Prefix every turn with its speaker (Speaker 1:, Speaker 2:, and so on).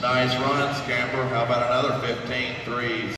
Speaker 1: Nice run, Scamper. How about another 15 threes?